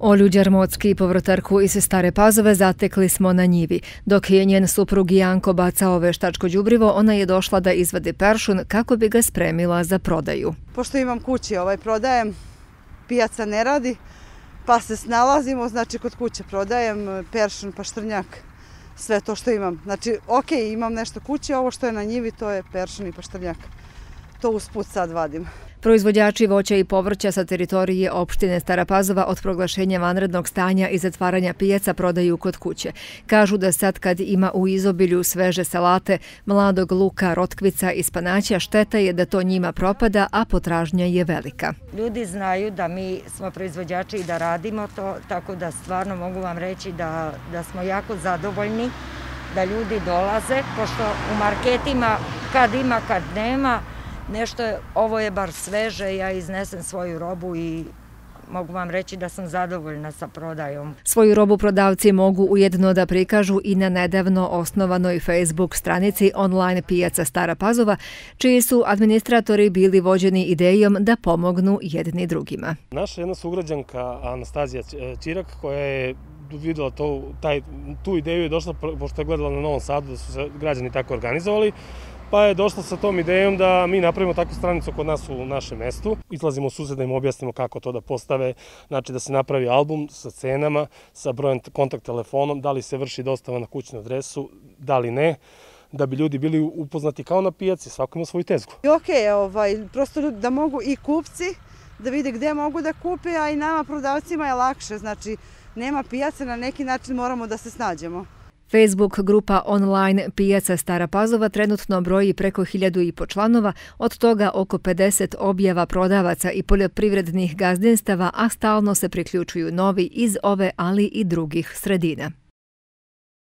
Olju Đarmocki, povrtarku iz Stare Pazove, zatekli smo na njivi. Dok je njen suprug Janko bacao veštačko džubrivo, ona je došla da izvade peršun kako bi ga spremila za prodaju. Pošto imam kući, ovaj prodajem, pijaca ne radi, pa se snalazimo, znači kod kuće prodajem e, peršun, paštrnjak, sve to što imam. Znači, ok, imam nešto kući, ovo što je na njivi, to je peršun i paštrnjak. To usput sad vadim. Proizvođači voća i povrća sa teritorije opštine Stara Pazova od proglašenja vanrednog stanja i zatvaranja pijaca prodaju kod kuće. Kažu da sad kad ima u izobilju sveže salate, mladog luka, rotkvica i spanaća, šteta je da to njima propada, a potražnja je velika. Ljudi znaju da mi smo proizvođači i da radimo to, tako da stvarno mogu vam reći da, da smo jako zadovoljni da ljudi dolaze, pošto u marketima kad ima, kad nema, nešto je, ovo je bar sveže, ja iznesem svoju robu i mogu vam reći da sam zadovoljna sa prodajom. Svoju robu prodavci mogu ujedno da prikažu i na nedavno osnovanoj Facebook stranici online pijaca Stara Pazova, čiji su administratori bili vođeni idejom da pomognu jedni drugima. Naša jedna sugrađanka Anastazija Čirak koja je videla to, taj, tu ideju i došla, pošto je gledala na Novom Sadu da su se građani tako organizovali, pa je došla sa tom idejom da mi napravimo takvu stranicu kod nas u našem mestu. Izlazimo u sused da im objasnimo kako to da postave, znači da se napravi album sa cenama, sa brojem kontakt telefonom, da li se vrši dostava na kućnu adresu, da li ne da bi ljudi bili upoznati kao na pijaci, svako ima svoju tezgu. Ok, ovaj, prosto da mogu i kupci da vide gde mogu da kupe, a i nama prodavcima je lakše, znači nema pijace, na neki način moramo da se snađemo. Facebook grupa online Pijaca Stara Pazova trenutno broji preko hiljadu i po članova, od toga oko 50 objava prodavaca i poljoprivrednih gazdinstava, a stalno se priključuju novi iz ove, ali i drugih sredina.